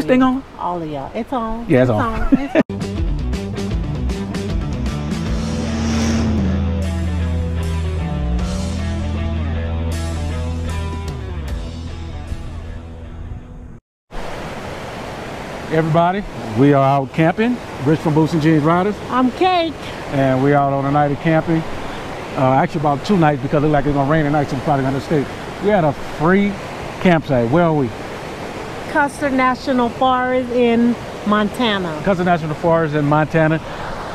This thing on? All of y'all. It's on. Yeah, it's on. It's Everybody, we are out camping. Rich from Boots and Jeans Riders, I'm Kate. and we're out on a night of camping. Uh, actually, about two nights because it looked like it's gonna rain tonight, so we're probably gonna stay. We had a free campsite. Where are we? Custer National Forest in Montana. Custer National Forest in Montana.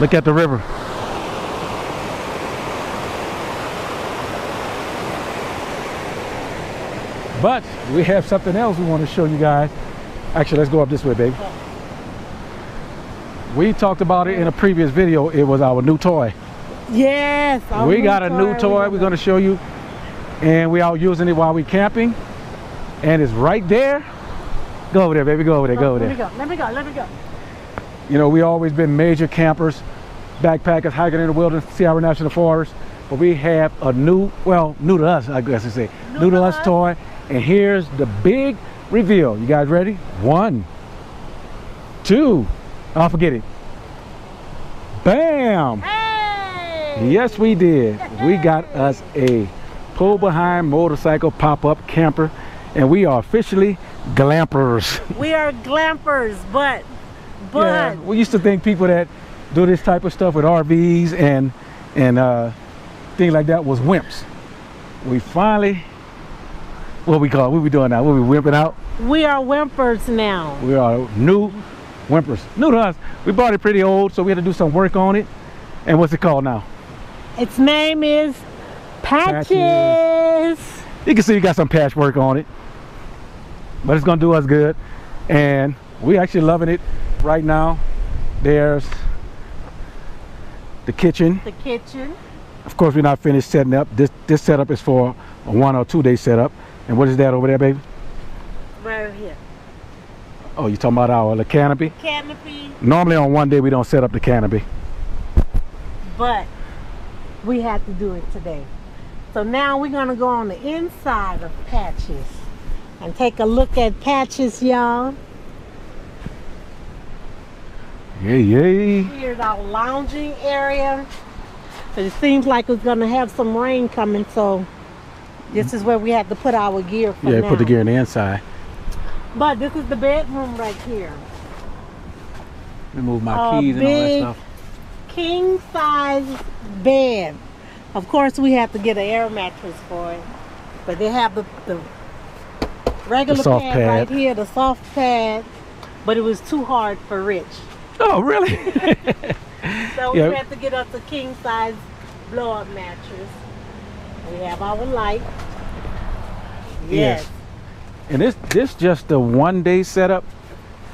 Look at the river. But we have something else we want to show you guys. Actually, let's go up this way, baby. We talked about it in a previous video. It was our new toy. Yes. we got a new toy we're going to show you. And we out using it while we're camping. And it's right there. Go over there, baby. Go over there. Go over Let there. me go. Let me go. Let me go. You know, we always been major campers, backpackers, hiking in the wilderness, Sierra National Forest. But we have a new, well, new to us, I guess I say, new, New to to us us. toy. And here's the big reveal. You guys ready? One, two, I'll forget it. Bam! Hey! Yes, we did. We got us a pull behind motorcycle pop up camper, and we are officially glampers. We are glampers, but, but, Yeah, we used to think people that do this type of stuff with RVs and and uh, things like that was wimps. We finally, what we call, what we doing now? What we wimping out? we are whimpers now. We are new wimpers. New to us. We bought it pretty old, so we had to do some work on it. And what's it called now? Its name is Patches. Patches. You can see we got some patchwork on it, but it's gonna do us good. And we actually loving it right now. There's the kitchen. The kitchen. Of course, we're not finished setting up. This this setup is for a one or two day setup. And what is that over there, baby? Right here. Oh, you talking about our the canopy? Canopy. Normally on one day we don't set up the canopy. but we had to do it today. So now we're gonna go on the inside of Patches and take a look at Patches, y'all. Yay, yay. Here's our lounging area. But it seems like it's gonna have some rain coming, so this is where we had to put our gear for Yeah, now. put the gear in the inside. But this is the bedroom right here. Let me move my A keys and all that stuff. King size bed. Of course, we have to get an air mattress for it. But they have the, the regular soft pad, pad. right here, the soft pad. But it was too hard for Rich. Oh, really? So Yeah. we had to get us a king size blow up mattress. We have our light. Yes. Yes. and this this just a one day setup,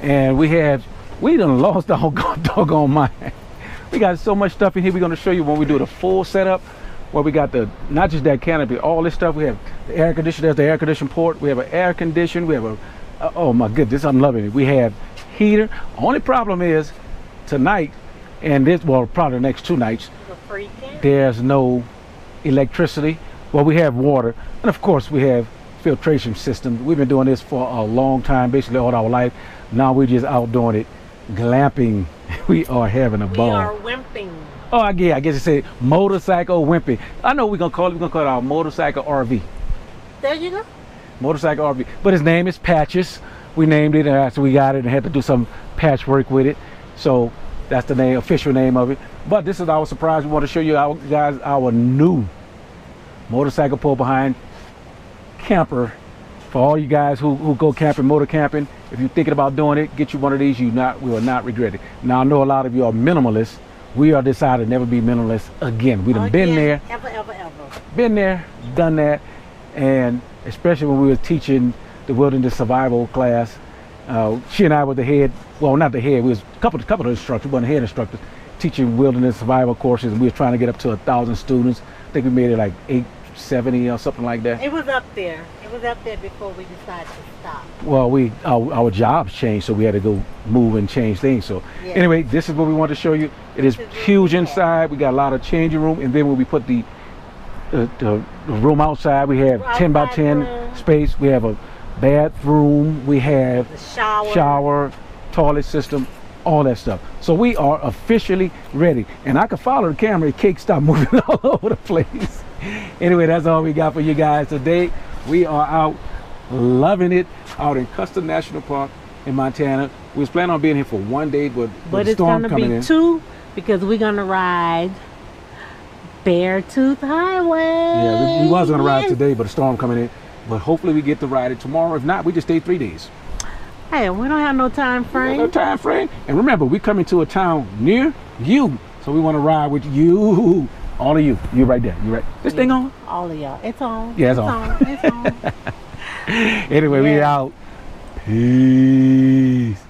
and we had we done lost our doggone, doggone mind. We got so much stuff in here. We're gonna show you when we do the full setup. Where we got the not just that canopy, all this stuff. We have the air conditioner. There's the air condition port. We have an air condition. We have a uh, oh my goodness, I'm loving it. We have heater. Only problem is tonight and this well probably the next two nights there's no electricity. Well, we have water, and of course, we have filtration systems. We've been doing this for a long time, basically all our life. Now we're just out doing it, glamping. We are having a ball. Wimping. Oh, I guess I guess you say motorcycle wimping. I know we're gonna call it. We're gonna call it our motorcycle RV. There you go. Motorcycle RV. But his name is Patches. We named it, uh, after we got it, and had to do some patchwork with it. So that's the name, official name of it. But this is our surprise. We want to show you our guys our new motorcycle pull behind camper for all you guys who, who go camping, motor camping. If you're thinking about doing it, get you one of these. You not will not regret it. Now I know a lot of you are minimalists. We are decided to never be minimalists again. We done been Again, there Ever, ever, ever. been there, done that, and especially when we were teaching the wilderness survival class, uh, she and I were the head. Well, not the head. We was a couple, couple of instructors, but the head instructors teaching wilderness survival courses, and we were trying to get up to a thousand students. I think we made it like 870 or something like that. It was up there. It was up there before we decided to stop. Well, we our, our jobs changed, so we had to go move and change things. So Yeah. anyway, this is what we want to show you. It is is huge inside. We got a lot of changing room, and then when we put the the, the room outside, we have 10 by 10 room. space. We have a bathroom, we have The shower. shower, toilet system, all that stuff. So we are officially ready. And I can follow the camera, the cake stop moving all over the place. Anyway, that's all we got for you guys today. We are out loving it out in Custer National Park in Montana. We was planning on being here for one day, but, But the it's storm gonna be in. two because we're gonna ride Beartooth Highway. yeah, we, we was gonna ride today, but a storm coming in. But hopefully we get to ride it tomorrow. If not, we just stay three days. Hey, we don't have no time frame. No time frame. And remember, we're coming to a town near you, so we want to ride with you. All of you. You right there. You right. This thing on. All of y'all. It's on. Yeah, it's it's on. on. It's on. Anyway, we out. Peace.